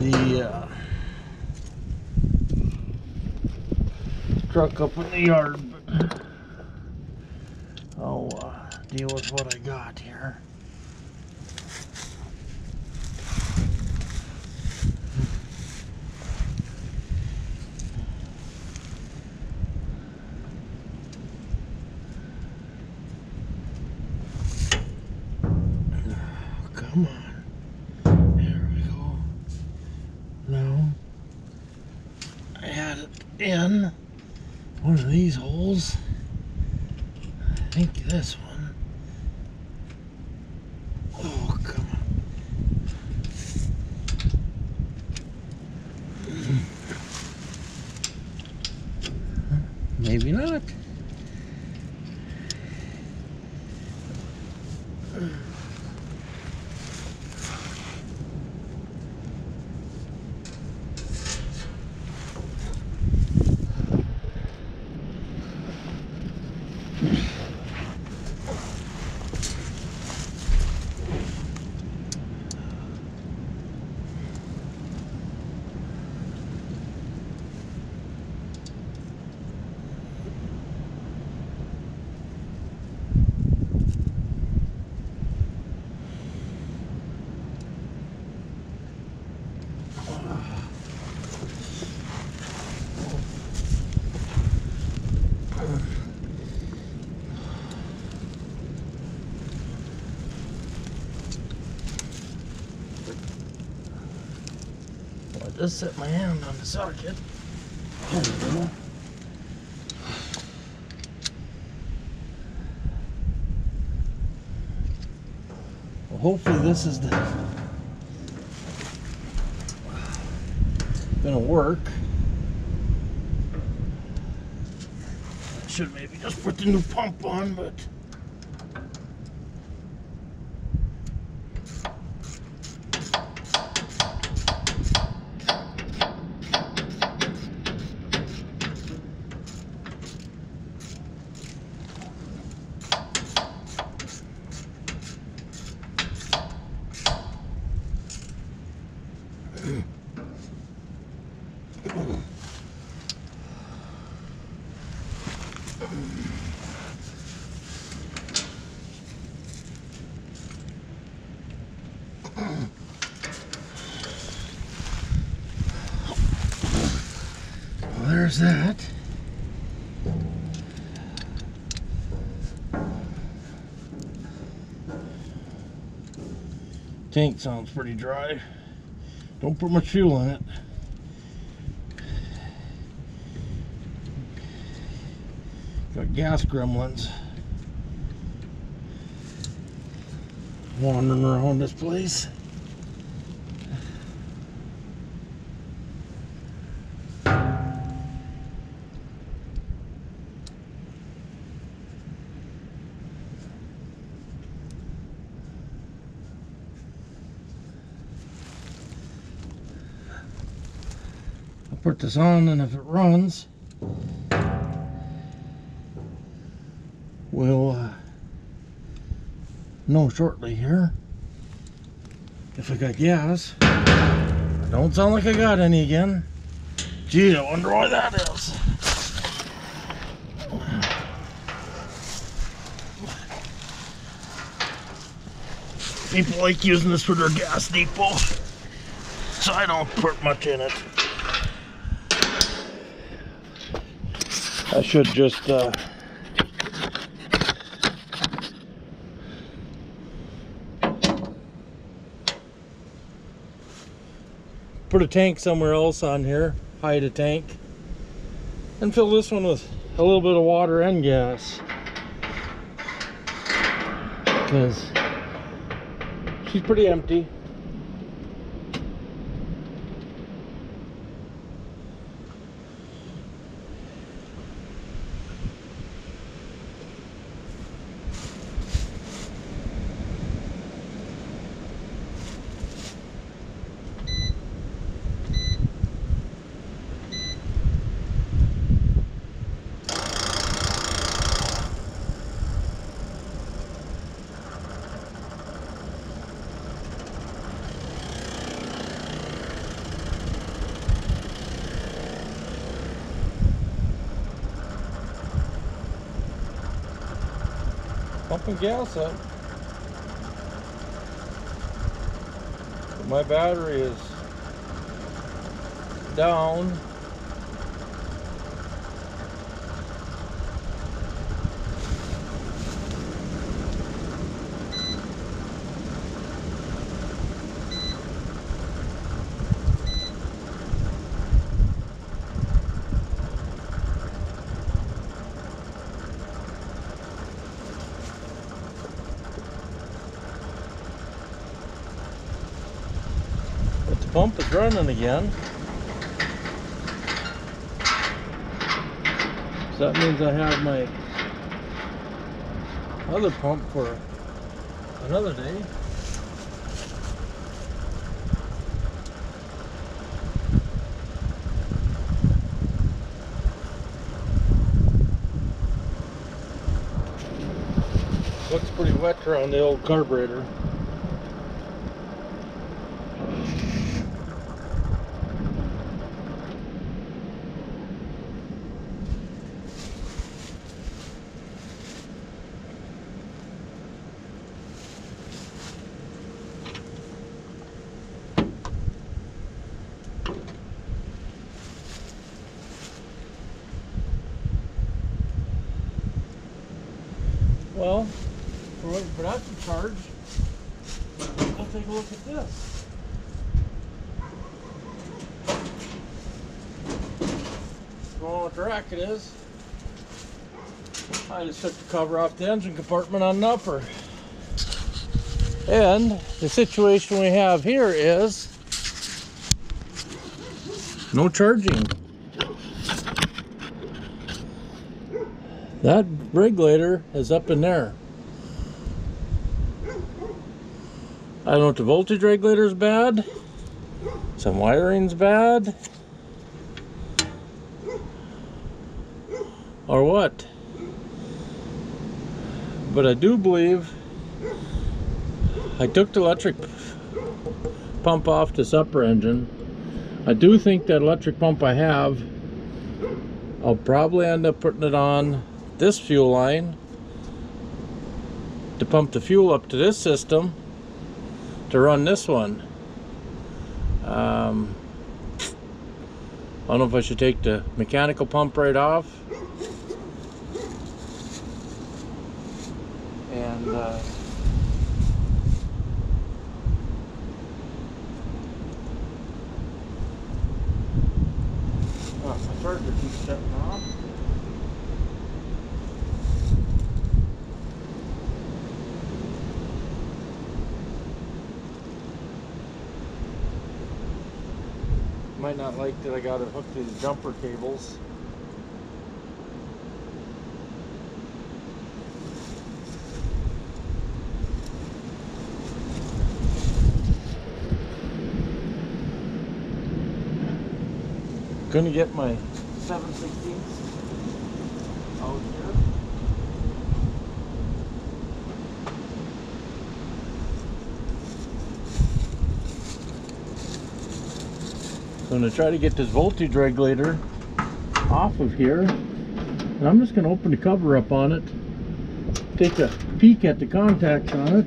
the uh, truck up in the yard, but I'll uh, deal with what I got here. Come on. In one of these holes. I think this one. Oh, come on. Maybe not. Just set my hand on the socket. There we go. Well, hopefully this is the gonna work. I should maybe just put the new pump on, but Well, there's that. Tank sounds pretty dry. Don't put much fuel in it. Got gas gremlins wandering around this place. Put this on and if it runs, we'll uh, know shortly here if I got gas. Don't sound like I got any again. Gee, I wonder why that is. People like using this for their gas depot, so I don't put much in it. I should just uh, put a tank somewhere else on here, hide a tank, and fill this one with a little bit of water and gas. Because she's pretty empty. Pumping gas up. But my battery is down. Pump is running again. So that means I have my other pump for another day. Looks pretty wet around the old carburetor. Well, for that to charge. Let's take a look at this. Don't what the racket is. I just took the cover off the engine compartment on an upper. And the situation we have here is no charging. That regulator is up in there. I don't know if the voltage regulator is bad. Some wiring's bad. Or what. But I do believe I took the electric pump off this upper engine. I do think that electric pump I have, I'll probably end up putting it on this fuel line to pump the fuel up to this system to run this one. Um, I don't know if I should take the mechanical pump right off. And uh, oh, my charger keeps shutting off. Might not like that I got it hooked to the jumper cables. Gonna get my 716 out here. So I'm going to try to get this voltage regulator off of here. And I'm just going to open the cover up on it. Take a peek at the contacts on it.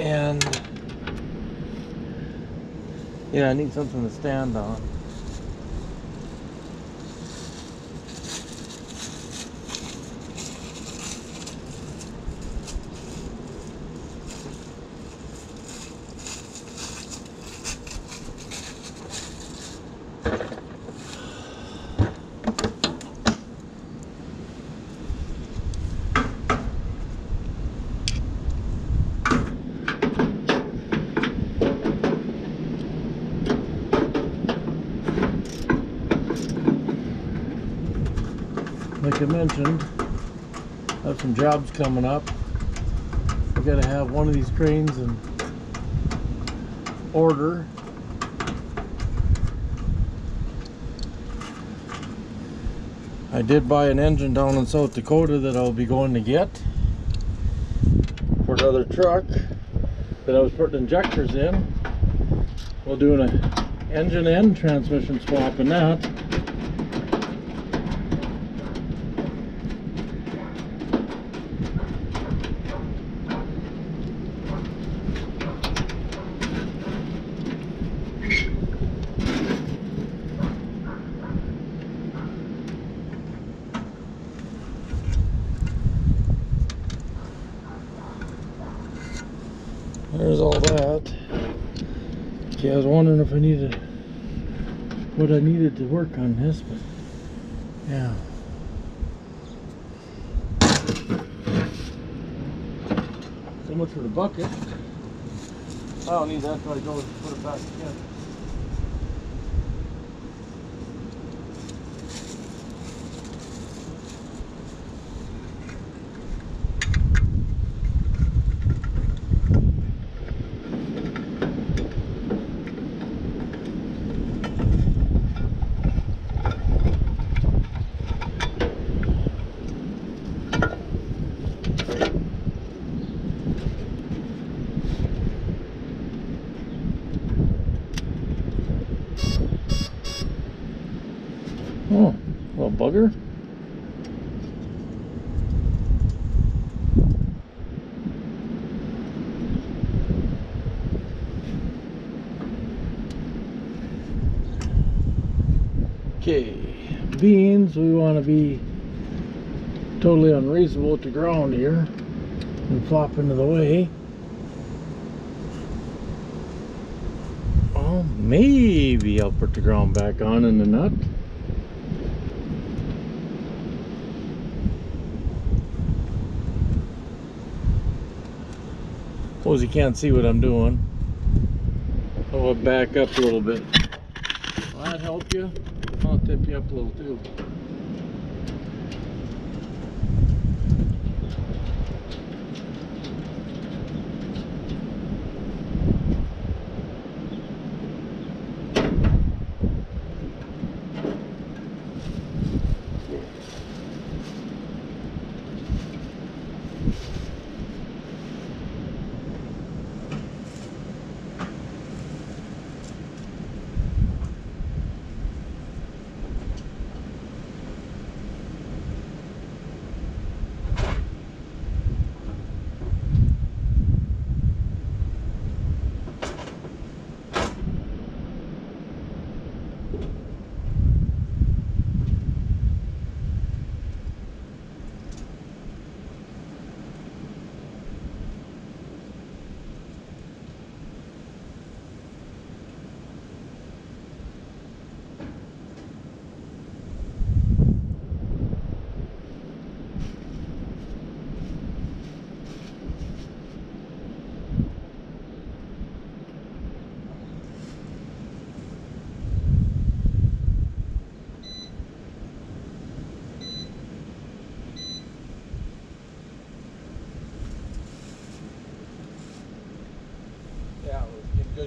And yeah, I need something to stand on. Like I mentioned, I have some jobs coming up. I gotta have one of these cranes in order. I did buy an engine down in South Dakota that I'll be going to get. for another truck that I was putting injectors in. We're doing a engine and transmission swap in that. There's all that. Okay, I was wondering if I needed what I needed to work on this, but yeah. So much for the bucket. I don't need that until I go put it back again. Oh, little bugger. Okay, beans, we want to be totally unreasonable the ground here and flop into the way. Oh, maybe I'll put the ground back on in the nut. Suppose you can't see what I'm doing. I'll back up a little bit. Will that help you? I'll tip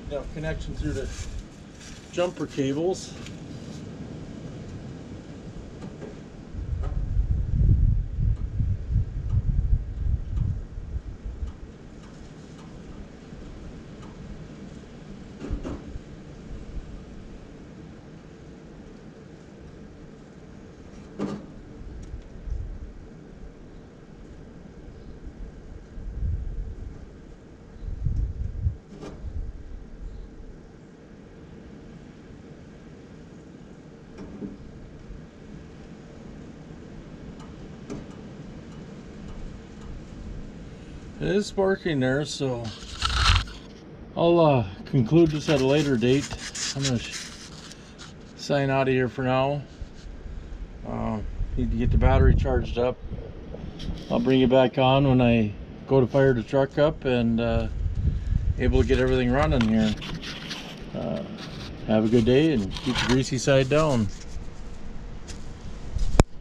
good enough connection through the jumper cables. It is sparking there, so I'll uh, conclude this at a later date. I'm gonna sign out of here for now. Uh, need to get the battery charged up. I'll bring it back on when I go to fire the truck up and uh, able to get everything running here. Uh, have a good day and keep the greasy side down.